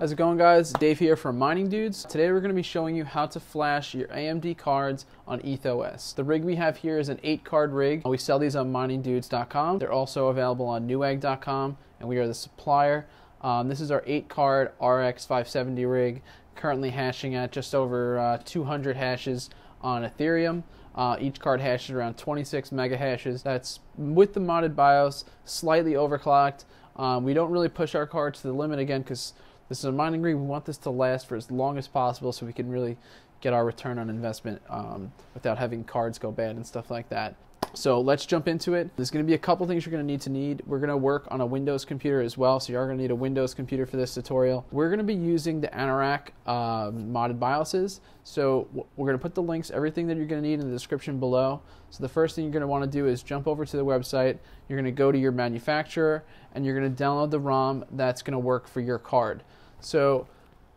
How's it going guys? Dave here from Mining Dudes. Today we're going to be showing you how to flash your AMD cards on EthOS. The rig we have here is an 8 card rig. We sell these on miningdudes.com. They're also available on newegg.com and we are the supplier. Um, this is our 8 card RX 570 rig currently hashing at just over uh, 200 hashes on Ethereum. Uh, each card hashes around 26 mega hashes. That's with the modded BIOS, slightly overclocked. Um, we don't really push our cards to the limit again because this is a mining rig. We want this to last for as long as possible so we can really get our return on investment um, without having cards go bad and stuff like that. So let's jump into it. There's going to be a couple things you're going to need to need. We're going to work on a Windows computer as well, so you're going to need a Windows computer for this tutorial. We're going to be using the Anorak uh, modded BIOSes. So we're going to put the links, everything that you're going to need in the description below. So the first thing you're going to want to do is jump over to the website. You're going to go to your manufacturer, and you're going to download the ROM that's going to work for your card. So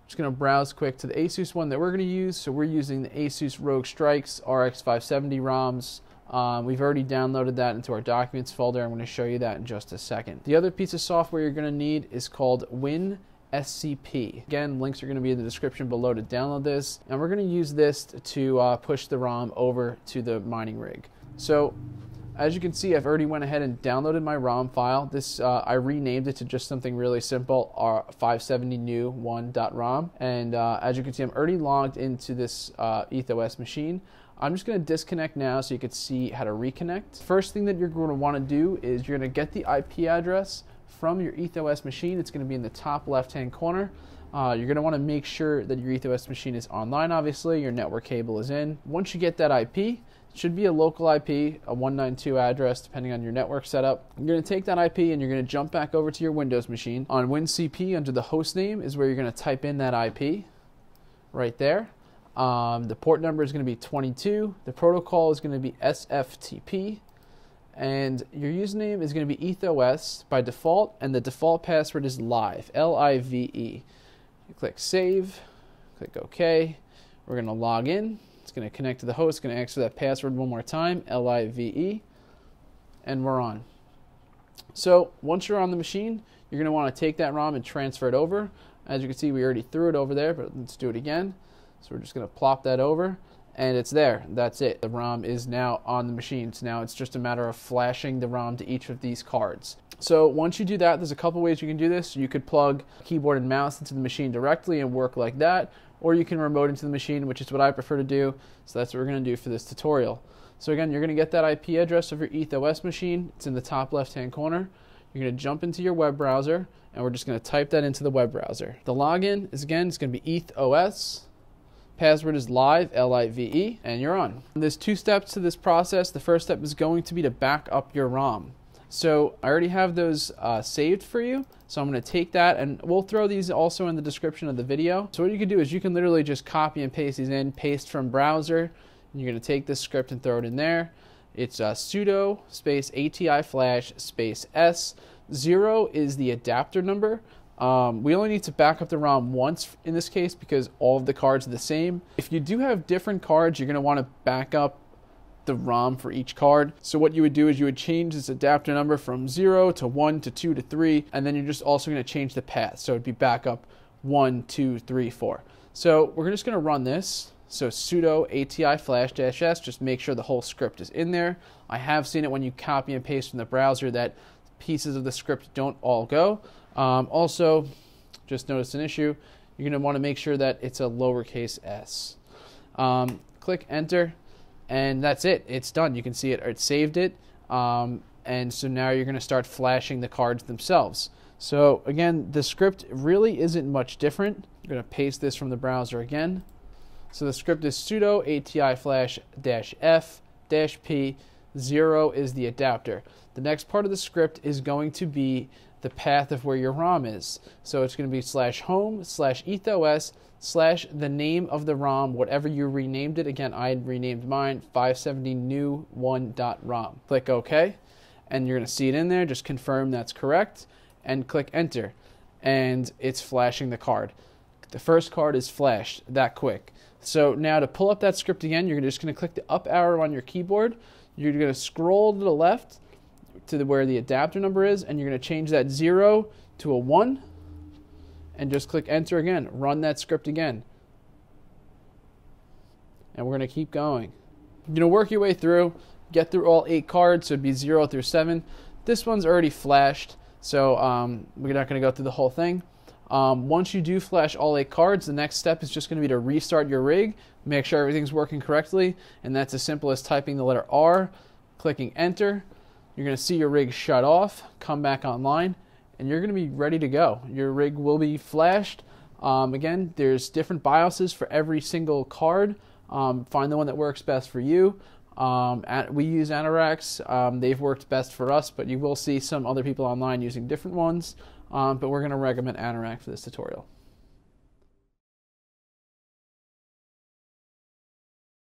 just going to browse quick to the Asus one that we're going to use. So we're using the Asus ROG Strix RX 570 ROMs. Um, we've already downloaded that into our documents folder. I'm going to show you that in just a second. The other piece of software you're going to need is called Win SCP. Again, links are going to be in the description below to download this. And we're going to use this to uh, push the ROM over to the mining rig. So as you can see, I've already went ahead and downloaded my ROM file. This uh, I renamed it to just something really simple, r570new1.rom. And uh, as you can see, I'm already logged into this uh, EthOS machine. I'm just going to disconnect now so you can see how to reconnect. First thing that you're going to want to do is you're going to get the IP address from your EthOS machine. It's going to be in the top left-hand corner. Uh, you're going to want to make sure that your EthOS machine is online, obviously. Your network cable is in. Once you get that IP, should be a local IP, a 192 address, depending on your network setup. You're going to take that IP and you're going to jump back over to your Windows machine. On WinSCP, under the host name, is where you're going to type in that IP right there. Um, the port number is going to be 22. The protocol is going to be SFTP. And your username is going to be EthOS by default, and the default password is live, L I V E. Click save, click OK. We're going to log in. It's going to connect to the host. It's going to ask for that password one more time, L-I-V-E, and we're on. So once you're on the machine, you're going to want to take that ROM and transfer it over. As you can see, we already threw it over there, but let's do it again. So we're just going to plop that over, and it's there. That's it. The ROM is now on the machine. So now it's just a matter of flashing the ROM to each of these cards. So once you do that, there's a couple ways you can do this. You could plug keyboard and mouse into the machine directly and work like that, or you can remote into the machine, which is what I prefer to do. So that's what we're going to do for this tutorial. So again, you're going to get that IP address of your EthOS machine. It's in the top left-hand corner. You're to jump into your web browser, and we're just going to type that into the web browser. The login is, again, it's going to be EthOS. Password is live, L-I-V-E, and you're on. There's two steps to this process. The first step is going to be to back up your ROM. So I already have those uh, saved for you. So I'm going to take that and we'll throw these also in the description of the video. So what you can do is you can literally just copy and paste these in, paste from browser. And you're going to take this script and throw it in there. It's uh, sudo space ATI flash space S. Zero is the adapter number. Um, we only need to back up the ROM once in this case because all of the cards are the same. If you do have different cards, you're going to want to back up the ROM for each card. So what you would do is you would change this adapter number from 0 to 1 to 2 to 3, and then you're just also going to change the path. So it'd be backup 1, 2, 3, 4. So we're just going to run this. So sudo ati flash dash s, just make sure the whole script is in there. I have seen it when you copy and paste from the browser that pieces of the script don't all go. Um, also, just noticed an issue. You're going to want to make sure that it's a lowercase s. Um, click enter and that's it. It's done. You can see it. It saved it. Um, and so now you're going to start flashing the cards themselves. So again, the script really isn't much different. I'm going to paste this from the browser again. So the script is sudo ati flash dash f dash p. Zero is the adapter. The next part of the script is going to be the path of where your ROM is. So it's going to be slash home slash ethos slash the name of the ROM, whatever you renamed it. Again, I renamed mine 570 new 1.rom. Click OK, and you're going to see it in there. Just confirm that's correct, and click enter, and it's flashing the card. The first card is flashed that quick. So now to pull up that script again, you're just going to click the up arrow on your keyboard. You're going to scroll to the left to the, where the adapter number is, and you're going to change that 0 to a 1 and just click enter again. Run that script again. And we're going to keep going. You're going to work your way through, get through all eight cards, so it'd be zero through seven. This one's already flashed, so um, we're not going to go through the whole thing. Um, once you do flash all eight cards, the next step is just going to be to restart your rig, make sure everything's working correctly, and that's as simple as typing the letter R, clicking enter. You're going to see your rig shut off, come back online, and you're going to be ready to go. Your rig will be flashed. Um, again, there's different BIOSes for every single card. Um, find the one that works best for you. Um, at, we use Anorak's. Um, they've worked best for us, but you will see some other people online using different ones. Um, but we're going to recommend Anorak for this tutorial.